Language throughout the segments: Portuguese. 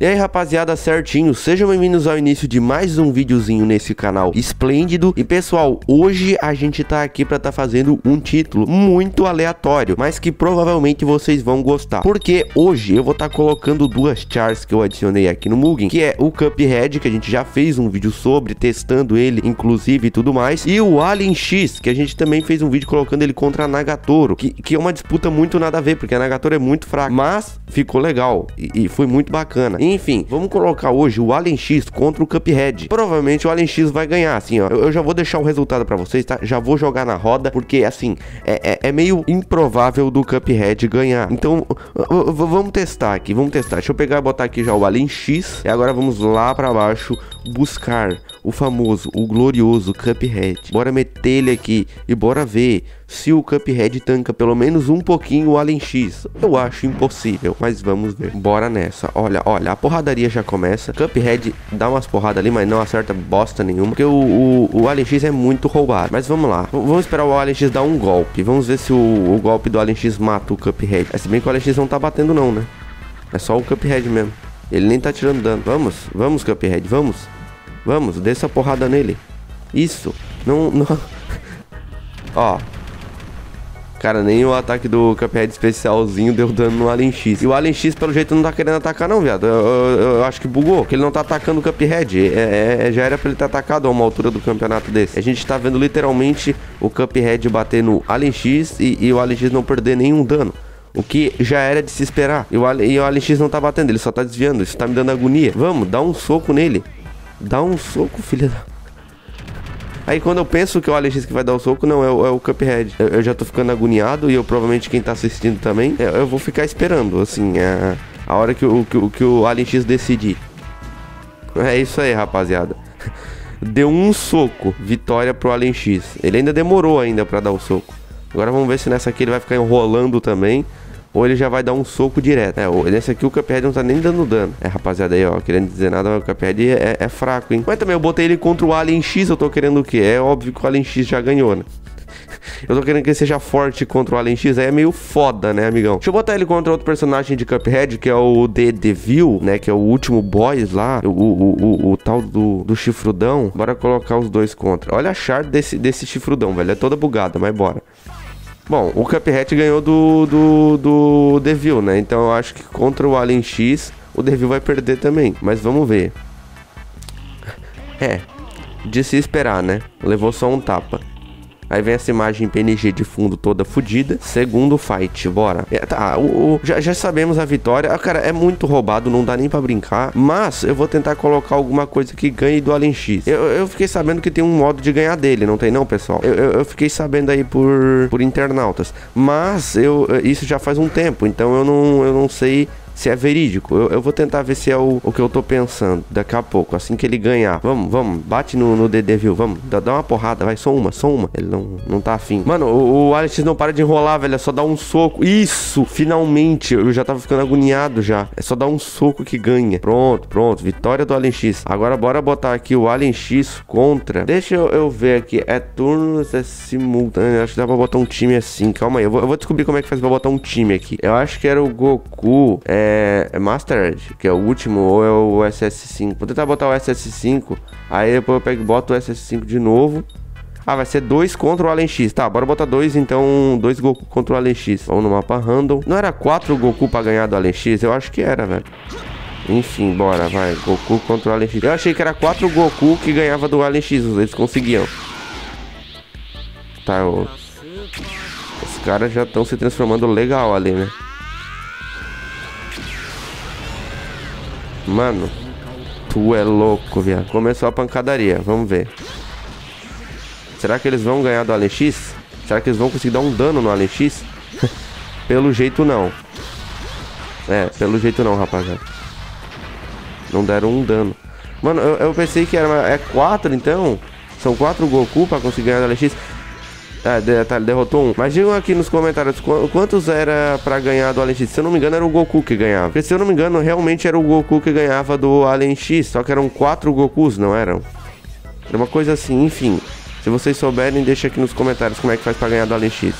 E aí rapaziada, certinho, sejam bem-vindos ao início de mais um videozinho nesse canal esplêndido. E pessoal, hoje a gente tá aqui pra tá fazendo um título muito aleatório Mas que provavelmente vocês vão gostar. Porque hoje eu vou tá colocando duas chars que eu adicionei aqui no Mugen Que é o Cuphead, que a gente já fez um vídeo sobre, testando ele inclusive e tudo mais. E o Alien X, que a gente também fez um vídeo colocando ele contra a Nagatoro que, que é uma disputa muito nada a ver, porque a Nagatoro é muito fraca Mas ficou legal e, e foi muito bacana enfim, vamos colocar hoje o Alien X contra o Cuphead. Provavelmente o Alien X vai ganhar, assim, ó. Eu, eu já vou deixar o resultado para vocês, tá? Já vou jogar na roda, porque, assim, é, é, é meio improvável do Cuphead ganhar. Então, vamos testar aqui, vamos testar. Deixa eu pegar e botar aqui já o Alien X. E agora vamos lá para baixo buscar o famoso, o glorioso Cuphead. Bora meter ele aqui e bora ver se o Cuphead tanca pelo menos um pouquinho o Alien X. Eu acho impossível, mas vamos ver. Bora nessa. Olha, olha, a porradaria já começa. Cuphead dá umas porradas ali, mas não acerta bosta nenhuma. Porque o, o, o Alien X é muito roubado. Mas vamos lá. V vamos esperar o Alien X dar um golpe. Vamos ver se o, o golpe do Alien X mata o Cuphead. É, se bem que o Alien X não tá batendo não, né? É só o Cuphead mesmo. Ele nem tá tirando dano. Vamos, vamos, Cuphead, vamos. Vamos, dê essa porrada nele. Isso. Não, não. Ó. Cara, nem o ataque do Cuphead especialzinho deu dano no Alien X. E o Alien X, pelo jeito, não tá querendo atacar, não, viado. Eu, eu, eu acho que bugou, porque ele não tá atacando o Cuphead. É, é, é, já era pra ele ter atacado a uma altura do campeonato desse. A gente tá vendo literalmente o Cuphead bater no Alien X e, e o Alien X não perder nenhum dano. O que já era de se esperar. E o, e o Alien X não tá batendo, ele só tá desviando. Isso tá me dando agonia. Vamos, dá um soco nele. Dá um soco, filha da... Aí quando eu penso que o Alex que vai dar o soco, não, é o, é o Cuphead. Eu, eu, já tô ficando agoniado e eu provavelmente quem tá assistindo também, eu, eu vou ficar esperando, assim, a, a hora que o, que, que o Alex decidir. É isso aí, rapaziada. Deu um soco, vitória pro Alien X. Ele ainda demorou ainda para dar o soco. Agora vamos ver se nessa aqui ele vai ficar enrolando também ou ele já vai dar um soco direto. É, nesse aqui o Cuphead não tá nem dando dano. É, rapaziada, aí, ó, querendo dizer nada, o Cuphead é, é fraco, hein? Mas também eu botei ele contra o Alien X, eu tô querendo o quê? É óbvio que o Alien X já ganhou, né? Eu tô querendo que ele seja forte contra o Alien X, aí é meio foda, né, amigão? Deixa eu botar ele contra outro personagem de Cuphead, que é o The Devil, né, que é o último boss lá, o, o, o, o tal do, do chifrudão. Bora colocar os dois contra. Olha a char desse, desse chifrudão, velho, é toda bugada, mas bora. Bom, o Cuphead ganhou do, do, do Devil, né? Então eu acho que contra o Alien X, o Devil vai perder também. Mas vamos ver. É, de se esperar, né? Levou só um tapa. Aí vem essa imagem PNG de fundo toda fodida. Segundo fight, bora. É, tá, o, o, já, já sabemos a vitória. Ah, cara, é muito roubado, não dá nem pra brincar. Mas eu vou tentar colocar alguma coisa que ganhe do Alien X. Eu, eu fiquei sabendo que tem um modo de ganhar dele, não tem não, pessoal? Eu, eu, eu fiquei sabendo aí por, por internautas. Mas eu, isso já faz um tempo, então eu não, eu não sei se é verídico. Eu, eu, vou tentar ver se é o, o que eu tô pensando daqui a pouco, assim que ele ganhar. Vamos, vamos, bate no, no DD, viu? Vamos, dá, dá, uma porrada, vai, só uma, só uma. Ele não, não tá afim. Mano, o, o Alex não para de enrolar, velho, é só dar um soco. Isso, finalmente, eu já tava ficando agoniado já. É só dar um soco que ganha. Pronto, pronto, vitória do Alien X. Agora bora botar aqui o Alien X contra. Deixa eu, eu ver aqui, é turnos, é simultâneo. Acho que dá pra botar um time assim. Calma aí, eu vou, eu vou descobrir como é que faz pra botar um time aqui. Eu acho que era o Goku, é é, é Mastered, que é o último, ou é o SS5. Vou tentar botar o SS5, aí depois eu pego e boto o SS5 de novo. Ah, vai ser dois contra o Alien X. Tá, bora botar dois, então, dois Goku contra o Alien X. Vamos no mapa random. Não era quatro Goku pra ganhar do Alien X? Eu acho que era, velho. Enfim, bora, vai. Goku contra o Alien X. Eu achei que era quatro Goku que ganhava do Alien X. Eles conseguiam. Tá, ó. Os caras já estão se transformando legal ali, né? Mano, tu é louco, viado. Começou a pancadaria, vamos ver. Será que eles vão ganhar do Alex? Será que eles vão conseguir dar um dano no Alex? pelo jeito não. É, pelo jeito não, rapaziada. Não deram um dano. Mano, eu, eu pensei que era... É quatro, então? São quatro Goku pra conseguir ganhar do Alex. Ah, de, tá, derrotou um. Mas digam aqui nos comentários quantos era pra ganhar do Alien X. Se eu não me engano, era o Goku que ganhava. Porque se eu não me engano, realmente era o Goku que ganhava do Alien X. Só que eram quatro Gokus, não eram? Era uma coisa assim, enfim. Se vocês souberem, deixa aqui nos comentários como é que faz pra ganhar do Alien X.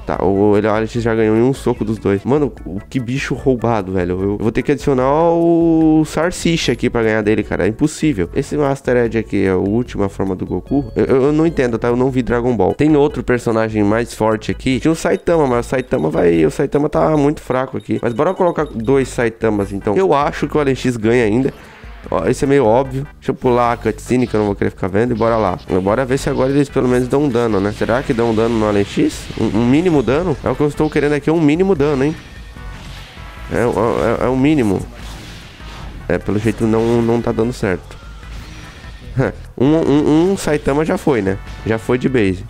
tá. O Alex já ganhou em um soco dos dois. Mano, que bicho roubado, velho. Eu, eu vou ter que adicionar o Sarsicha aqui pra ganhar dele, cara. É impossível. Esse Master Edge aqui é a última forma do Goku. Eu, eu, não entendo, tá? Eu não vi Dragon Ball. Tem outro personagem mais forte aqui. Tinha o Saitama, mas o Saitama vai... O Saitama tá muito fraco aqui. Mas bora colocar dois Saitamas, então. Eu acho que o Alex ganha ainda. Esse é meio óbvio. Deixa eu pular a cutscene que eu não vou querer ficar vendo e bora lá. Bora ver se agora eles pelo menos dão um dano, né? Será que dão um dano no Alien X? Um, um mínimo dano? É o que eu estou querendo aqui, um mínimo dano, hein? É, é, é o mínimo. É, pelo jeito não, não tá dando certo. um, um, um Saitama já foi, né? Já foi de base.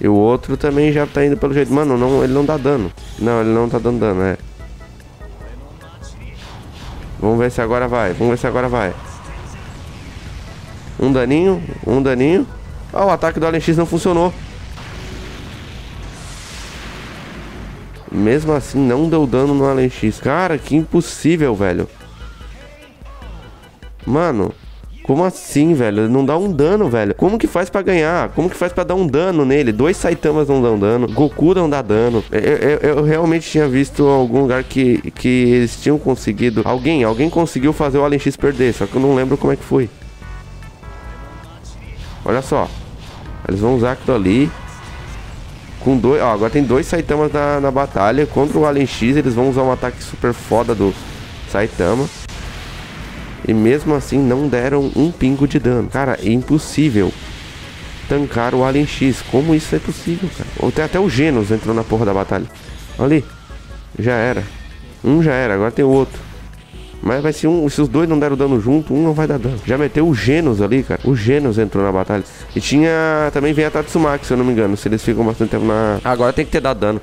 E o outro também já tá indo pelo jeito. Mano, não, ele não dá dano. Não, ele não tá dando dano, é. Vamos ver se agora vai. Vamos ver se agora vai. Um daninho. Um daninho. Ah, o ataque do LX não funcionou. Mesmo assim, não deu dano no LX. Cara, que impossível, velho. Mano. Como assim, velho? Não dá um dano, velho. Como que faz para ganhar? Como que faz para dar um dano nele? Dois Saitamas não dão dano. Goku não dá dano. Eu, eu, eu, realmente tinha visto algum lugar que, que eles tinham conseguido. Alguém, alguém conseguiu fazer o Alien X perder. Só que eu não lembro como é que foi. Olha só. Eles vão usar aquilo ali. Com dois. Ó, agora tem dois Saitamas na, na batalha. Contra o Alien X, eles vão usar um ataque super foda do Saitama. E mesmo assim não deram um pingo de dano. Cara, é impossível tancar o Alien X. Como isso é possível, cara? Ou tem até o Genos entrou na porra da batalha. Ali. Já era. Um já era, agora tem o outro. Mas vai ser um. Se os dois não deram dano junto, um não vai dar dano. Já meteu o Genos ali, cara. O Genos entrou na batalha. E tinha. Também vem a Tatsumaki, se eu não me engano. Se eles ficam bastante tempo na. Agora tem que ter dado dano.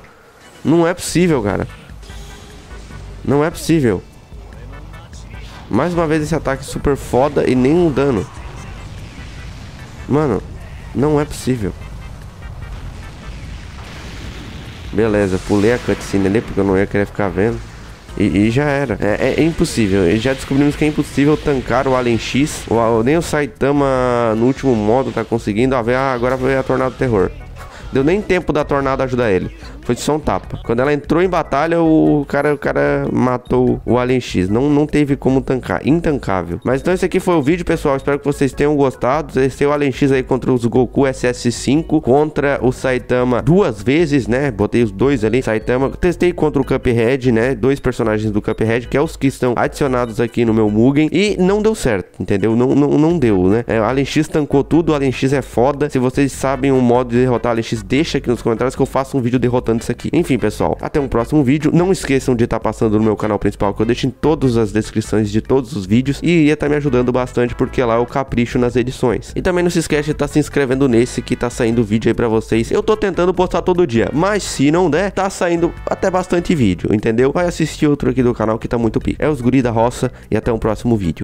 Não é possível, cara. Não é possível. Mais uma vez esse ataque super foda e nenhum dano. Mano, não é possível. Beleza, pulei a cutscene ali porque eu não ia querer ficar vendo. E, e já era. É, é, impossível. E já descobrimos que é impossível tancar o Alien X. O, nem o Saitama no último modo tá conseguindo. Ah, agora veio a Tornado Terror. Deu nem tempo da tornada ajudar ele. Foi só um tapa. Quando ela entrou em batalha, o cara, o cara matou o Alien X. Não, não teve como tancar. Intancável. Mas então esse aqui foi o vídeo, pessoal. Espero que vocês tenham gostado. Esse é o Alien X aí contra os Goku SS5. Contra o Saitama duas vezes, né? Botei os dois ali. Saitama. Testei contra o Cuphead, né? Dois personagens do Cuphead, que é os que estão adicionados aqui no meu Mugen. E não deu certo, entendeu? Não, não, não deu, né? É, o Alien X tancou tudo. O Alien X é foda. Se vocês sabem um modo de derrotar o Alien X, deixa aqui nos comentários que eu faço um vídeo derrotando isso aqui. Enfim, pessoal, até um próximo vídeo. Não esqueçam de estar tá passando no meu canal principal, que eu deixo em todas as descrições de todos os vídeos e ia estar tá me ajudando bastante porque lá eu capricho nas edições. E também não se esquece de estar tá se inscrevendo nesse que tá saindo vídeo aí pra vocês. Eu tô tentando postar todo dia, mas se não der, tá saindo até bastante vídeo, entendeu? Vai assistir outro aqui do canal que tá muito pico. É os guri da roça e até um próximo vídeo.